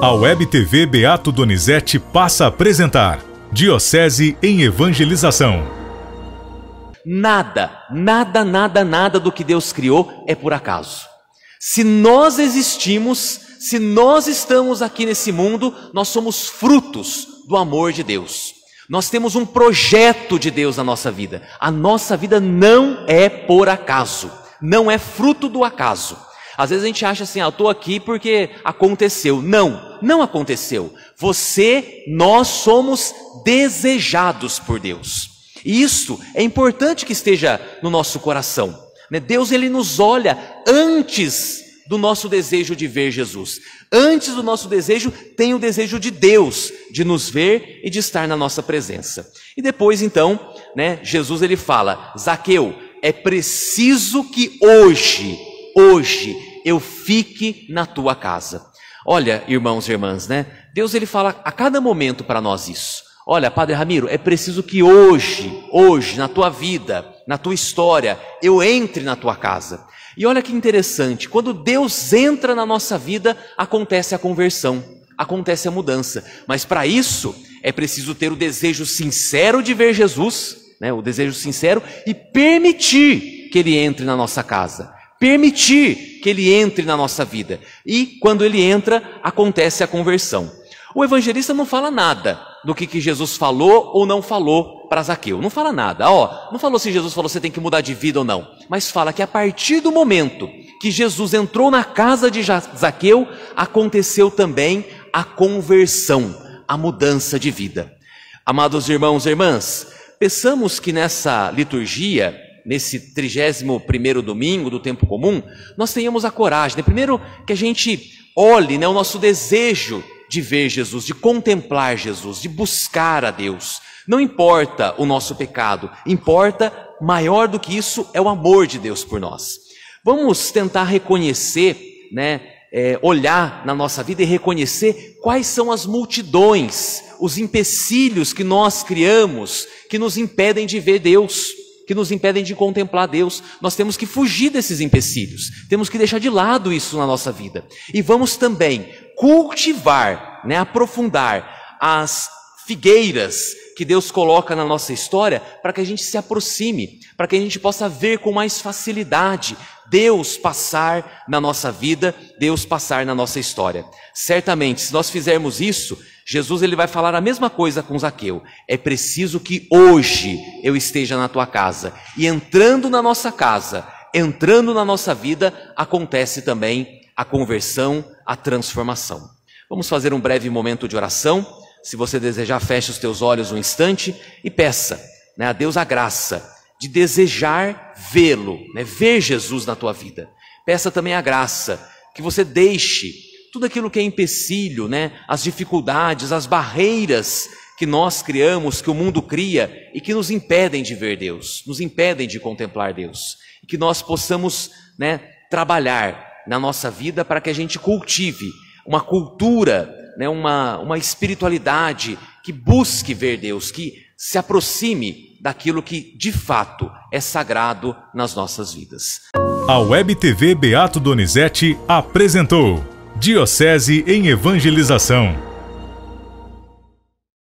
A Web TV Beato Donizete passa a apresentar Diocese em Evangelização. Nada, nada, nada, nada do que Deus criou é por acaso. Se nós existimos, se nós estamos aqui nesse mundo, nós somos frutos do amor de Deus. Nós temos um projeto de Deus na nossa vida. A nossa vida não é por acaso, não é fruto do acaso. Às vezes a gente acha assim, ah, eu estou aqui porque aconteceu. Não, não aconteceu. Você, nós somos desejados por Deus. E isso é importante que esteja no nosso coração. Né? Deus ele nos olha antes do nosso desejo de ver Jesus. Antes do nosso desejo, tem o desejo de Deus de nos ver e de estar na nossa presença. E depois, então, né, Jesus ele fala: Zaqueu, é preciso que hoje, hoje, eu fique na tua casa. Olha, irmãos e irmãs, né? Deus ele fala a cada momento para nós isso. Olha, Padre Ramiro, é preciso que hoje, hoje, na tua vida, na tua história, eu entre na tua casa. E olha que interessante, quando Deus entra na nossa vida, acontece a conversão, acontece a mudança. Mas para isso, é preciso ter o desejo sincero de ver Jesus, né, o desejo sincero, e permitir que Ele entre na nossa casa. Permitir que Ele entre na nossa vida. E quando Ele entra, acontece a conversão. O evangelista não fala nada do que, que Jesus falou ou não falou para Zaqueu. Não fala nada. Ó, não falou se Jesus falou você tem que mudar de vida ou não. Mas fala que a partir do momento que Jesus entrou na casa de Zaqueu, aconteceu também a conversão, a mudança de vida. Amados irmãos e irmãs, pensamos que nessa liturgia, nesse 31 primeiro domingo do tempo comum, nós tenhamos a coragem, né? primeiro que a gente olhe né, o nosso desejo de ver Jesus, de contemplar Jesus, de buscar a Deus. Não importa o nosso pecado, importa, maior do que isso, é o amor de Deus por nós. Vamos tentar reconhecer, né, é, olhar na nossa vida e reconhecer quais são as multidões, os empecilhos que nós criamos que nos impedem de ver Deus, que nos impedem de contemplar Deus. Nós temos que fugir desses empecilhos, temos que deixar de lado isso na nossa vida. E vamos também cultivar, né, aprofundar as figueiras que Deus coloca na nossa história para que a gente se aproxime, para que a gente possa ver com mais facilidade Deus passar na nossa vida, Deus passar na nossa história. Certamente, se nós fizermos isso, Jesus ele vai falar a mesma coisa com Zaqueu. É preciso que hoje eu esteja na tua casa. E entrando na nossa casa, entrando na nossa vida, acontece também a conversão, a transformação. Vamos fazer um breve momento de oração. Se você desejar, feche os teus olhos um instante e peça né, a Deus a graça de desejar vê-lo, né, ver Jesus na tua vida. Peça também a graça que você deixe tudo aquilo que é empecilho, né, as dificuldades, as barreiras que nós criamos, que o mundo cria e que nos impedem de ver Deus, nos impedem de contemplar Deus. E que nós possamos né, trabalhar na nossa vida para que a gente cultive uma cultura, né, uma, uma espiritualidade que busque ver Deus, que se aproxime daquilo que de fato é sagrado nas nossas vidas. A Web TV Beato Donizete apresentou Diocese em Evangelização